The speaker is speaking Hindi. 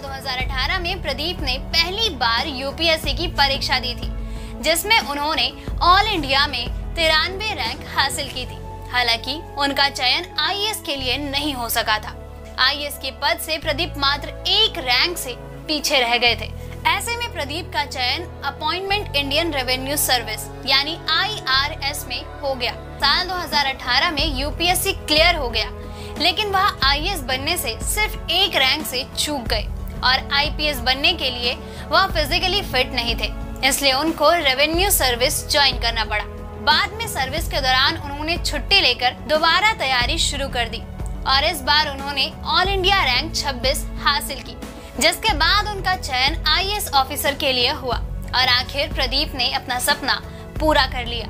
2018 में प्रदीप ने पहली बार यूपीएससी की परीक्षा दी थी, जिसमें उन्होंने ऑल इंडिया में तिरानवे रैंक हासिल की थी। हालाँकि उनका चयन आईएएस के लिए नहीं हो सका था। आईएएस के पद से प्रदीप मात्र एक रैंक से पीछे रह गए थे। ऐसे में प्रदीप का चयन अपॉइंटमेंट इंडियन रेवेन्यू सर्विस यानी आईआरएस में हो गया। साल 2018 में यूपीएससी क्लियर हो गया, लेकिन वह आईएएस बनने से सिर्फ़ एक रैंक से चूक गए। और आईपीएस बनने के लिए वह फिजिकली फिट नहीं थे, इसलिए उनको रेवेन्यू सर्विस ज्वाइन करना पड़ा। बाद में सर्विस के दौरान उन्होंने छुट्टी लेकर दोबारा तैयारी शुरू कर दी और इस बार उन्होंने ऑल इंडिया रैंक 26 हासिल की, जिसके बाद उनका चयन आईएएस ऑफिसर के लिए हुआ और आखिर प्रदीप ने अपना सपना पूरा कर लिया।